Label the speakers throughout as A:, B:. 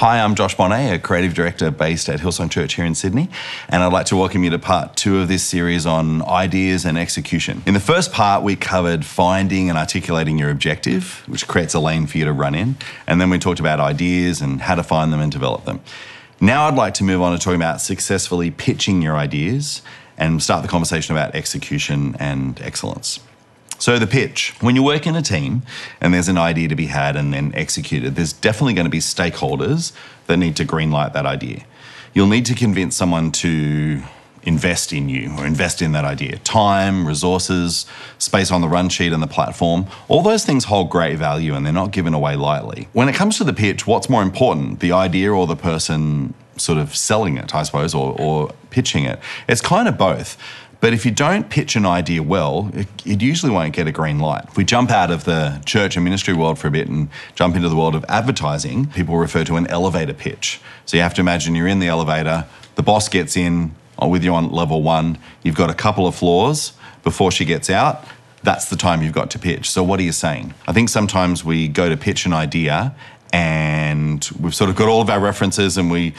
A: Hi, I'm Josh Bonett, a creative director based at Hillsong Church here in Sydney, and I'd like to welcome you to part two of this series on ideas and execution. In the first part, we covered finding and articulating your objective, which creates a lane for you to run in, and then we talked about ideas and how to find them and develop them. Now, I'd like to move on to talking about successfully pitching your ideas and start the conversation about execution and excellence. So, the pitch when you work in a team and there's an idea to be had and then executed, there's definitely going to be stakeholders that need to greenlight that idea. You'll need to convince someone to invest in you or invest in that idea. Time, resources, space on the run sheet and the platform, all those things hold great value and they're not given away lightly. When it comes to the pitch, what's more important, the idea or the person sort of selling it, I suppose, or, or pitching it? It's kind of both. But if you don't pitch an idea well, it, it, usually won't get a green light. If we jump out of the church and ministry world for a bit and jump into the world of advertising, people refer to an elevator pitch. So you have to imagine you're in the elevator, the boss gets in uh, with you on level one, you've got a couple of floors before she gets out. That's the time you've got to pitch. So, what are you saying? I think sometimes we go to pitch an idea and we've sort of got all of our references and we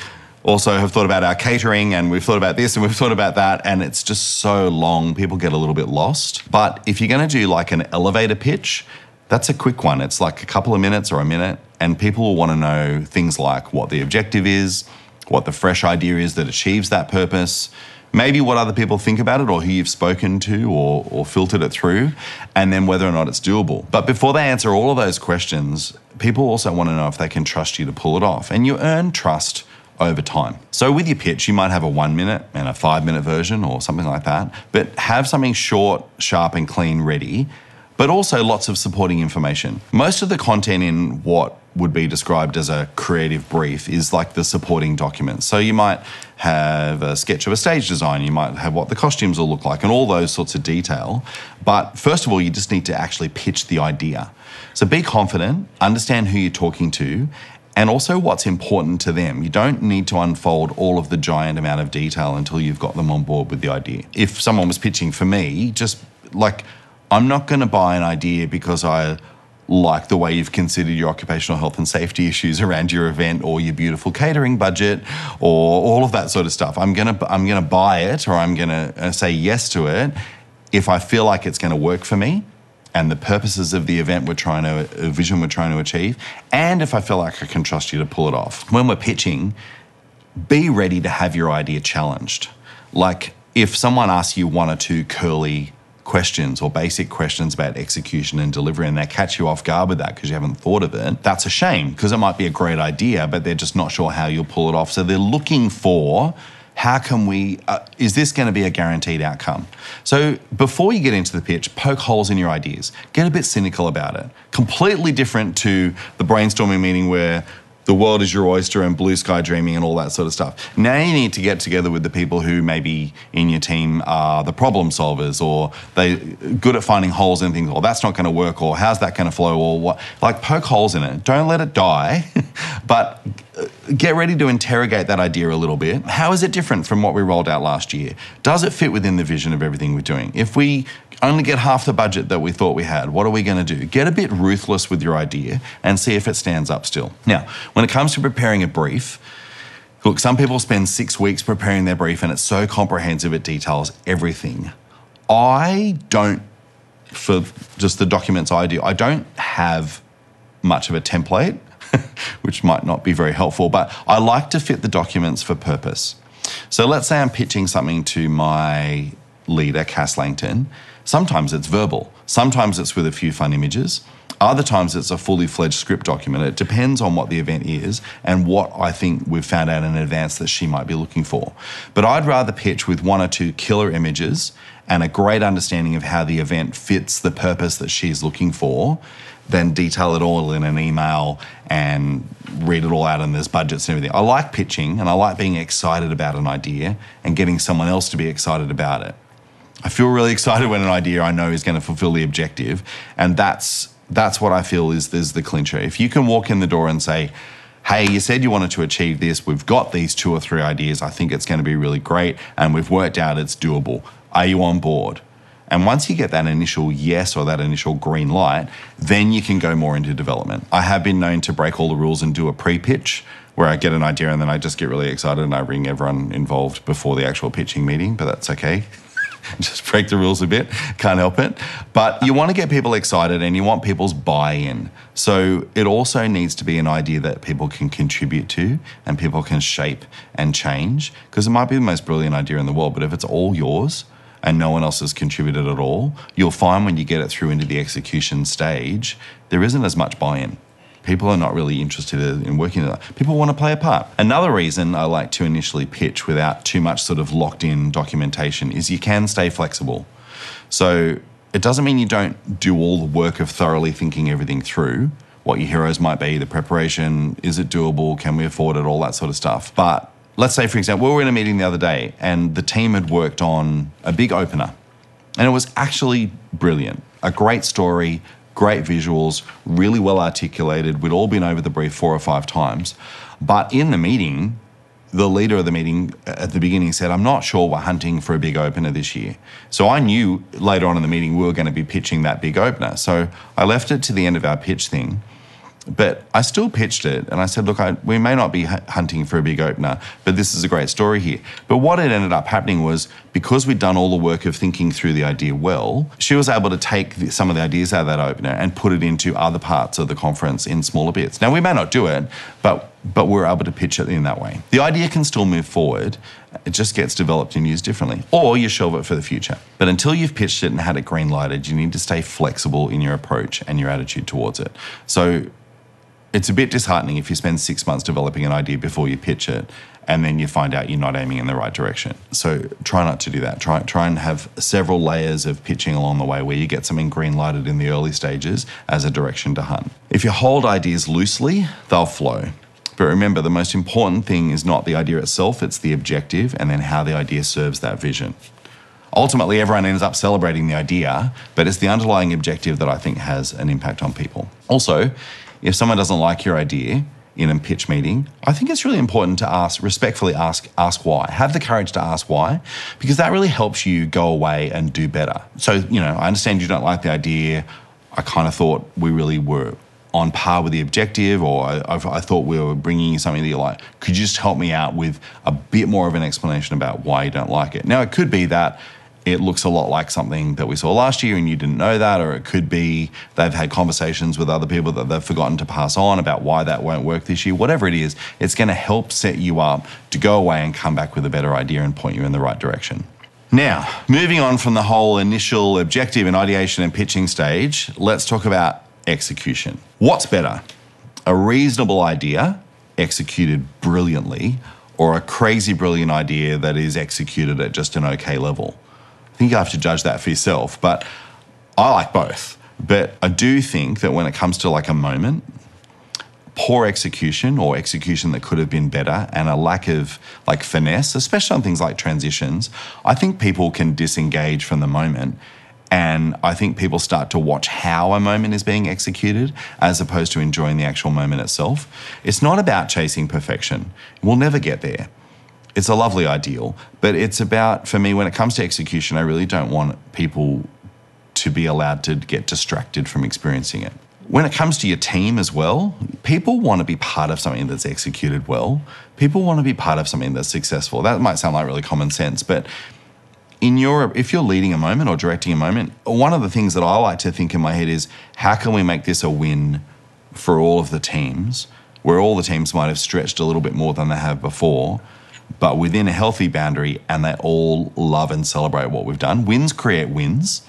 A: also have thought about our catering and we've thought about this and we've thought about that and it's just so long people get a little bit lost but if you're going to do like an elevator pitch that's a quick one it's like a couple of minutes or a minute and people will want to know things like what the objective is what the fresh idea is that achieves that purpose maybe what other people think about it or who you've spoken to or, or filtered it through, and then whether or not it's doable. But before they answer all of those questions, people also want to know if they can trust you to pull it off. And you earn trust over time. So with your pitch, you might have a one minute and a five minute version or something like that, but have something short, sharp, and clean ready, but also lots of supporting information. Most of the content in what would be described as a creative brief is like the supporting documents. So you might have a sketch of a stage design, you might have what the costumes will look like, and all those sorts of detail. But first of all, you just need to actually pitch the idea. So be confident, understand who you're talking to, and also what's important to them. You don't need to unfold all of the giant amount of detail until you've got them on board with the idea. If someone was pitching for me, just like, I'm not going to buy an idea because I like the way you've considered your occupational health and safety issues around your event or your beautiful catering budget or all of that sort of stuff. I'm going to I'm going to buy it or I'm going to uh, say yes to it if I feel like it's going to work for me and the purposes of the event we're trying to, a vision we're trying to achieve, and if I feel like I can trust you to pull it off. When we're pitching, be ready to have your idea challenged. Like if someone asks you one or two curly questions or basic questions about execution and delivery and they catch you off guard with that because you haven't thought of it, that's a shame because it might be a great idea, but they're just not sure how you'll pull it off. So they're looking for how can we, uh, is this going to be a guaranteed outcome? So before you get into the pitch, poke holes in your ideas. Get a bit cynical about it. Completely different to the brainstorming meeting where the world is your oyster and blue sky dreaming and all that sort of stuff. Now you need to get together with the people who maybe in your team are the problem solvers or they good at finding holes in things or that's not going to work or how's that going to flow or what like poke holes in it. Don't let it die, but get ready to interrogate that idea a little bit. How is it different from what we rolled out last year? Does it fit within the vision of everything we're doing? If we only get half the budget that we thought we had, what are we going to do? Get a bit ruthless with your idea and see if it stands up still. Now, when it comes to preparing a brief, look, some people spend six weeks preparing their brief and it's so comprehensive, it details everything. I don't, for just the documents I do, I don't have much of a template. Which might not be very helpful, but I like to fit the documents for purpose. So let's say I'm pitching something to my leader, Cass Langton. Sometimes it's verbal, sometimes it's with a few fun images. Other times it's a fully fledged script document. It depends on what the event is and what I think we've found out in advance that she might be looking for. But I'd rather pitch with one or two killer images and a great understanding of how the event fits the purpose that she's looking for than detail it all in an email and read it all out and there's budgets and everything. I like pitching and I like being excited about an idea and getting someone else to be excited about it. I feel really excited when an idea I know is going to fulfill the objective and that's that's what I feel is there's the clincher. If you can walk in the door and say, hey, you said you wanted to achieve this. We've got these two or three ideas. I think it's going to be really great. And we've worked out it's doable. Are you on board? And once you get that initial yes or that initial green light, then you can go more into development. I have been known to break all the rules and do a pre pitch where I get an idea and then I just get really excited and I ring everyone involved before the actual pitching meeting, but that's okay. just break the rules a bit, can't help it. But you want to get people excited and you want people's buy in. So it also needs to be an idea that people can contribute to and people can shape and change because it might be the most brilliant idea in the world, but if it's all yours, and no one else has contributed at all, you'll find when you get it through into the execution stage, there isn't as much buy in. People are not really interested in working in that. People want to play a part. Another reason I like to initially pitch without too much sort of locked in documentation is you can stay flexible. So it doesn't mean you don't do all the work of thoroughly thinking everything through, what your heroes might be, the preparation, is it doable, can we afford it, all that sort of stuff. But let's say, for example, we were in a meeting the other day and the team had worked on a big opener and it was actually brilliant. A great story, great visuals, really well articulated. We'd all been over the brief four or five times. But in the meeting, the leader of the meeting at the beginning said, I'm not sure we're hunting for a big opener this year. So I knew later on in the meeting we were going to be pitching that big opener. So I left it to the end of our pitch thing but I still pitched it and I said, look, I, we may not be hunting for a big opener, but this is a great story here. But what had ended up happening was because we'd done all the work of thinking through the idea well, she was able to take the, some of the ideas out of that opener and put it into other parts of the conference in smaller bits. Now, we may not do it, but, but we're able to pitch it in that way. The idea can still move forward. It just gets developed and used differently. Or you shelve it for the future. But until you've pitched it and had it green lighted, you need to stay flexible in your approach and your attitude towards it. So it's a bit disheartening if you spend six months developing an idea before you pitch it and then you find out you're not aiming in the right direction. So try not to do that. Try, try and have several layers of pitching along the way where you get something green lighted in the early stages as a direction to hunt. If you hold ideas loosely, they'll flow. But remember, the most important thing is not the idea itself, it's the objective and then how the idea serves that vision. Ultimately, everyone ends up celebrating the idea, but it's the underlying objective that I think has an impact on people. Also, if someone doesn't like your idea in a pitch meeting, I think it's really important to ask, respectfully ask, ask why. Have the courage to ask why, because that really helps you go away and do better. So, you know, I understand you don't like the idea. I kind of thought we really were on par with the objective, or I, I, thought we were bringing you something that you like. Could you just help me out with a bit more of an explanation about why you don't like it? Now, it could be that it looks a lot like something that we saw last year and you didn't know that, or it could be they've had conversations with other people that they've forgotten to pass on about why that won't work this year. Whatever it is, it's going to help set you up to go away and come back with a better idea and point you in the right direction. Now, moving on from the whole initial objective and ideation and pitching stage, let's talk about execution. What's better? A reasonable idea executed brilliantly, or a crazy brilliant idea that is executed at just an okay level? I think you have to judge that for yourself. But I like both. But I do think that when it comes to like a moment, poor execution or execution that could have been better and a lack of like finesse, especially on things like transitions, I think people can disengage from the moment. And I think people start to watch how a moment is being executed as opposed to enjoying the actual moment itself. It's not about chasing perfection. We'll never get there. It's a lovely ideal, but it's about, for me, when it comes to execution, I really don't want people to be allowed to get distracted from experiencing it. When it comes to your team as well, people want to be part of something that's executed well. People want to be part of something that's successful. That might sound like really common sense, but in your if you're leading a moment or directing a moment, one of the things that I like to think in my head is how can we make this a win for all of the teams, where all the teams might have stretched a little bit more than they have before, but within a healthy boundary, and they all love and celebrate what we've done. Wins create wins.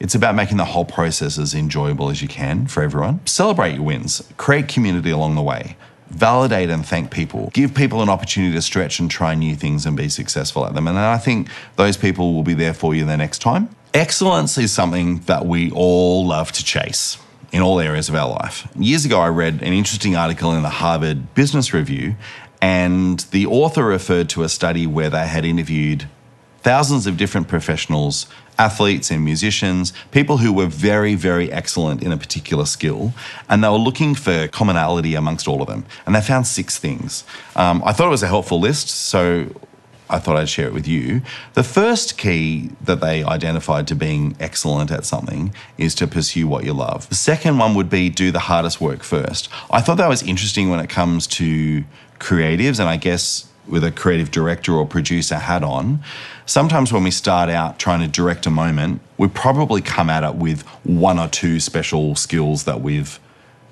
A: It's about making the whole process as enjoyable as you can for everyone. Celebrate your wins, create community along the way, validate and thank people, give people an opportunity to stretch and try new things and be successful at them. And I think those people will be there for you the next time. Excellence is something that we all love to chase in all areas of our life. Years ago, I read an interesting article in the Harvard Business Review, and the author referred to a study where they had interviewed thousands of different professionals, athletes and musicians, people who were very, very excellent in a particular skill, and they were looking for commonality amongst all of them. And they found six things. Um, I thought it was a helpful list, so I thought I'd share it with you. The first key that they identified to being excellent at something is to pursue what you love. The second one would be do the hardest work first. I thought that was interesting when it comes to creatives, and I guess with a creative director or producer hat on, sometimes when we start out trying to direct a moment, we probably come at it with one or two special skills that we've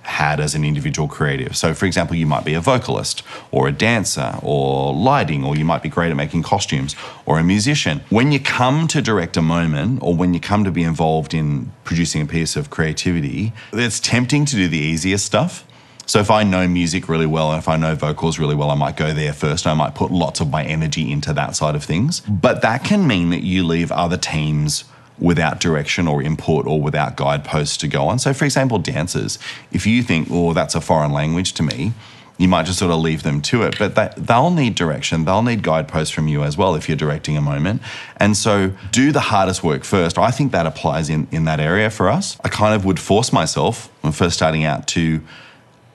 A: had as an individual creative. So, for example, you might be a vocalist or a dancer or lighting, or you might be great at making costumes or a musician. When you come to direct a moment or when you come to be involved in producing a piece of creativity, it's tempting to do the easiest stuff. So if I know music really well and if I know vocals really well, I might go there first. I might put lots of my energy into that side of things. But that can mean that you leave other teams without direction or input or without guideposts to go on. So, for example, dancers, if you think, oh, that's a foreign language to me, you might just sort of leave them to it. But they, they'll need direction, they'll need guideposts from you as well if you're directing a moment. And so, do the hardest work first. I think that applies in, in that area for us. I kind of would force myself when first starting out to.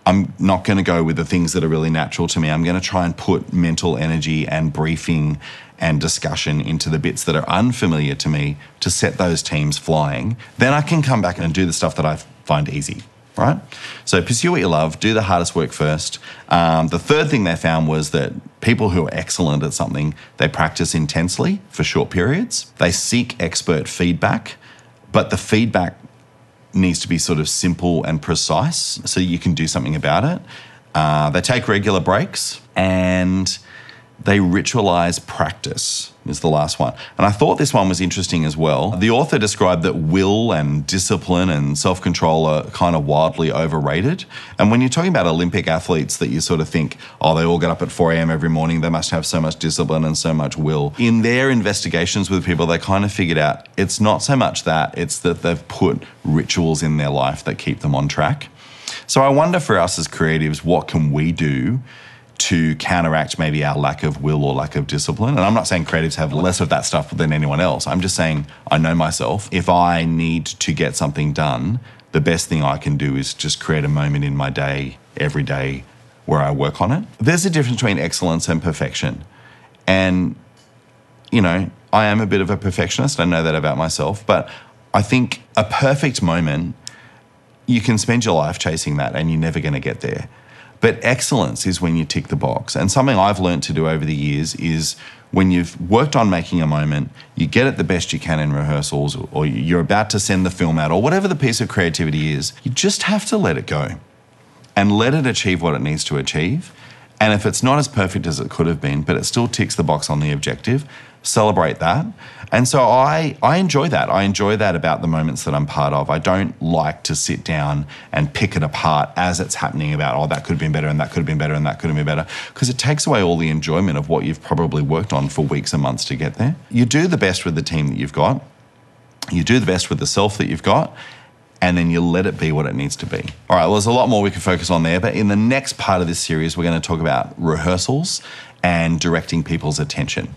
A: I'm not going to go with the things that are really natural to me. I'm going to try and put mental energy and briefing and discussion into the bits that are unfamiliar to me to set those teams flying, then I can come back and do the stuff that I find easy. Right? So pursue what you love, do the hardest work first. Um, the third thing they found was that people who are excellent at something, they practice intensely for short periods. They seek expert feedback, but the feedback needs to be sort of simple and precise so you can do something about it. Uh, they take regular breaks and they ritualize practice, is the last one. And I thought this one was interesting as well. The author described that will and discipline and self control are kind of wildly overrated. And when you're talking about Olympic athletes that you sort of think, oh, they all get up at 4 a.m. every morning, they must have so much discipline and so much will. In their investigations with people, they kind of figured out it's not so much that, it's that they've put rituals in their life that keep them on track. So I wonder for us as creatives, what can we do to counteract maybe our lack of will or lack of discipline. And I'm not saying creatives have less of that stuff than anyone else. I'm just saying I know myself. If I need to get something done, the best thing I can do is just create a moment in my day every day where I work on it. There's a difference between excellence and perfection. And, you know, I am a bit of a perfectionist. I know that about myself. But I think a perfect moment, you can spend your life chasing that and you're never going to get there. But excellence is when you tick the box. And something I've learned to do over the years is when you've worked on making a moment, you get it the best you can in rehearsals, or you're about to send the film out, or whatever the piece of creativity is, you just have to let it go and let it achieve what it needs to achieve. And if it's not as perfect as it could have been, but it still ticks the box on the objective, celebrate that. And so I, I enjoy that. I enjoy that about the moments that I'm part of. I don't like to sit down and pick it apart as it's happening about, oh, that could have been better and that could have been better and that could have been better, because it takes away all the enjoyment of what you've probably worked on for weeks and months to get there. You do the best with the team that you've got, you do the best with the self that you've got, and then you let it be what it needs to be. All right, well, there's a lot more we can focus on there, but in the next part of this series, we're going to talk about rehearsals and directing people's attention.